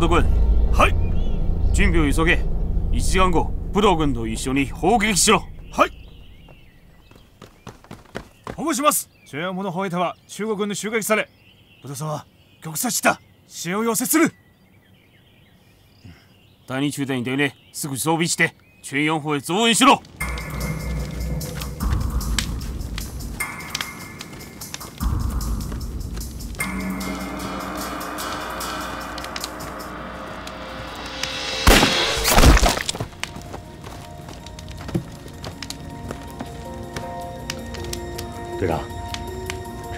山本君はい。準備を急げ。1時間後武道軍と一緒に砲撃しろ。はい。保護します。中央物ホエタは中国軍に襲撃され武藤さんは局殺した。支援を要請する。第二中隊に出ね。すぐ装備して全四歩へ増援しろ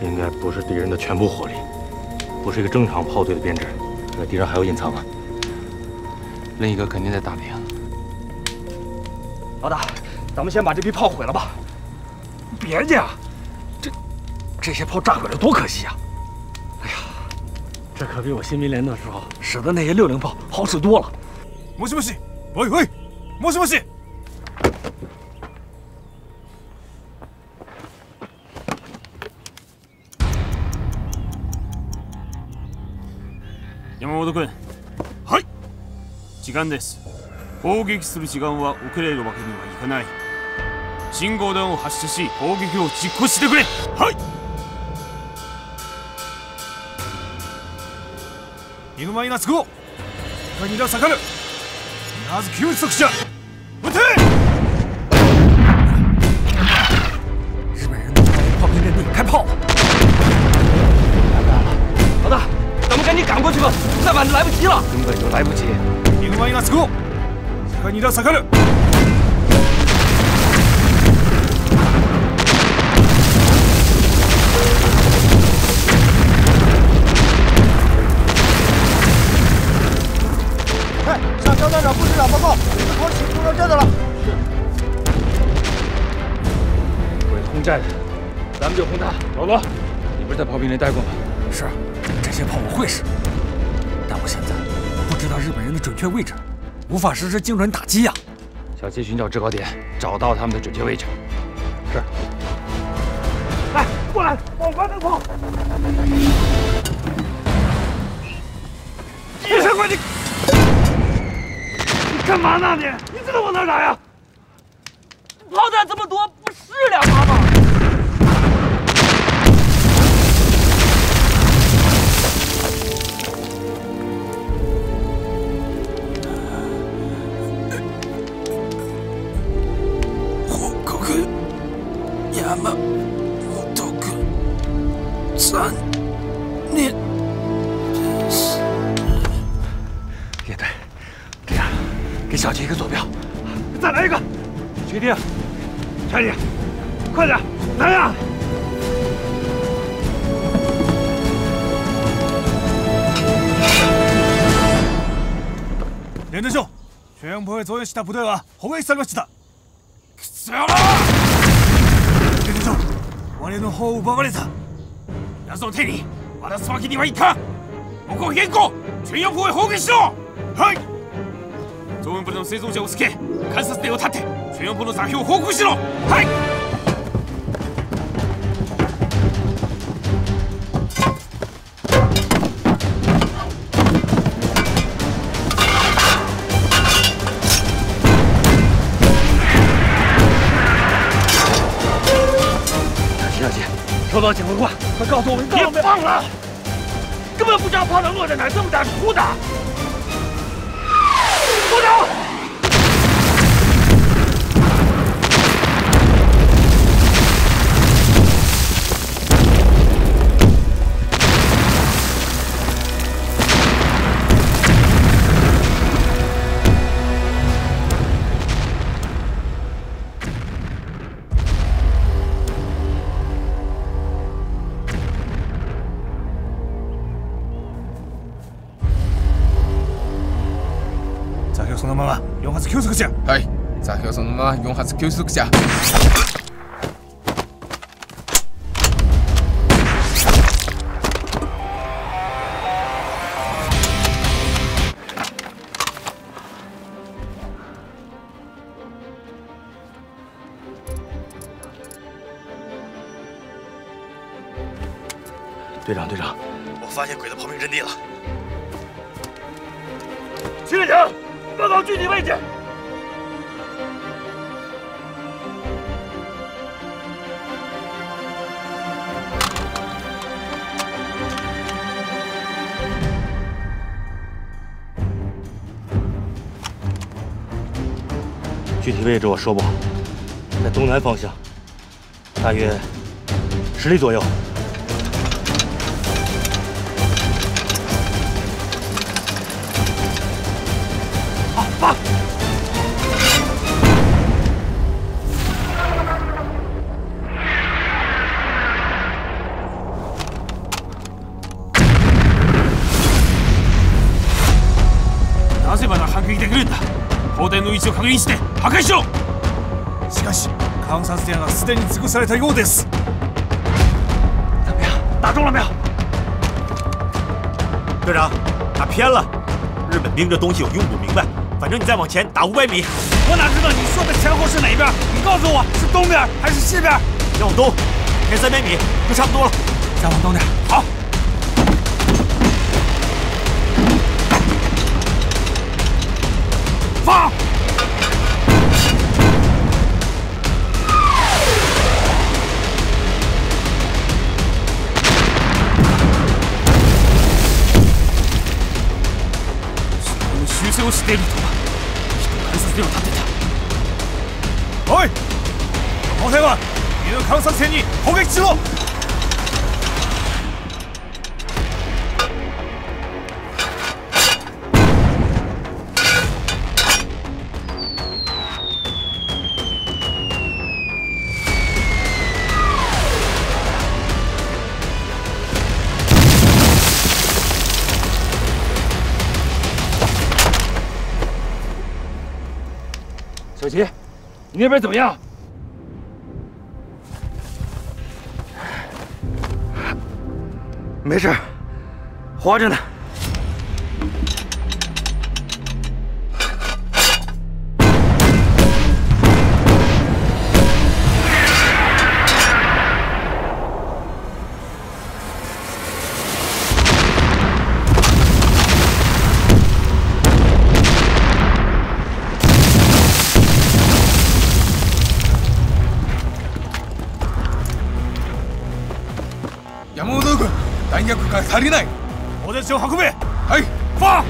这应该不是敌人的全部火力，不是一个正常炮队的编制。这敌人还有隐藏吗？另一个肯定在大坪。老大，咱们先把这批炮毁了吧。别介啊，这这些炮炸毁了多可惜啊！哎呀，这可比我新民联的时候使的那些六零炮好使多了。もしもし，喂喂，もしもし。 山本君はい。時間です。砲撃する時間は遅れるわけにはいかない。信号弾を発射し砲撃を実行してくれ。はい。イグマイナツゴ他にいら下がる。まず急速者撃て吧，再晚就来不及了。根本就来不及。イグマイナツゴ他にいら下がる哎，向肖站长、副师长报告，四坡起出了阵子了。鬼轰战，咱们就轰他。老罗，你不是在炮兵连待过吗？是，这些炮我会使，但 我现在不知道日本人的准确位置，无法实施精准打击呀、小心寻找制高点，找到他们的准确位置。是。来，过来，往关头跑！叶长官，你你干嘛呢？你你知道往哪打呀？炮弹这么多，不是两发吗？山本君残念叶队，这样，给小杰一个坐标，再来一个，确定？全力，快点，来呀！連隊長中央歩へ増援した部隊は砲撃されましたくそ野郎連隊長 我の方を奪われた。奴の手に渡すわけにはいかん。ここ変更全四歩へ砲撃しろ。はい。増援部の製造者をつけ観察点を立って全四歩の座標を報告しろ。はい。收到警卫官，快告诉我们别放了！根本不知道炮弹落在哪儿，这么大是胡打！不走！急速じゃはい座標そのまま4発急速車队长，队长，我发现鬼的炮兵阵地了。 齐立强，报告具体位置。 体位置我说不好，在东南方向，大约十里左右。好，发。なぜまだ反撃できるんだ 砲台の位置を確認して破壊しろしかし観察点はすでに潰されたようです怎么样？打中了没有？队长，打偏了。日本兵这东西我用不明白，反正你再往前打五百米。我哪知道你说的前后是哪边？你告诉我是东边还是西边？再往东，前三百米就差不多了。再往东点。好。 をしているとは。きっと観察を立てた。おい砲台は犬観察船に攻撃しろ那边怎么样？没事，活着呢。が足りない砲台を運べはい放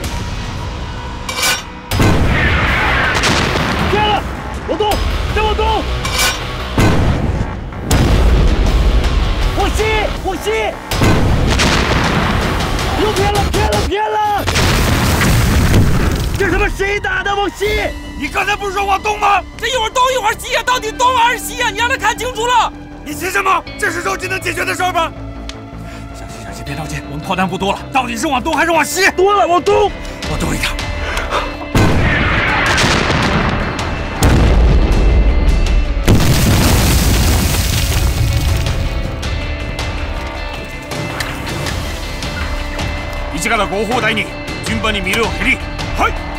偏了，往东，再往东。往西，往西。又偏了，偏了，偏了。这他妈谁打的？往西！你刚才不是说往东吗？这一会儿东一会儿西呀，到底东还是西呀？你让他看清楚了。你急什么？这是着急能解决的事儿吗？ 小心，小心，别着急。我们炮弹不多了，到底是往东还是往西？多了，往东。往东一点。一から合砲台に順番にミルを減りはい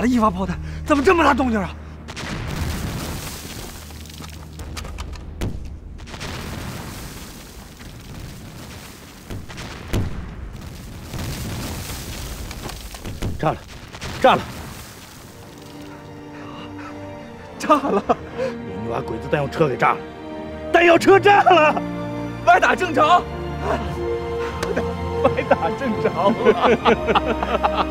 打了一发炮弹，怎么这么大动静啊？炸了，炸了，炸了！我们把鬼子弹药车给炸了。弹药车炸了，歪打正着，歪打正着。